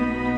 Amen.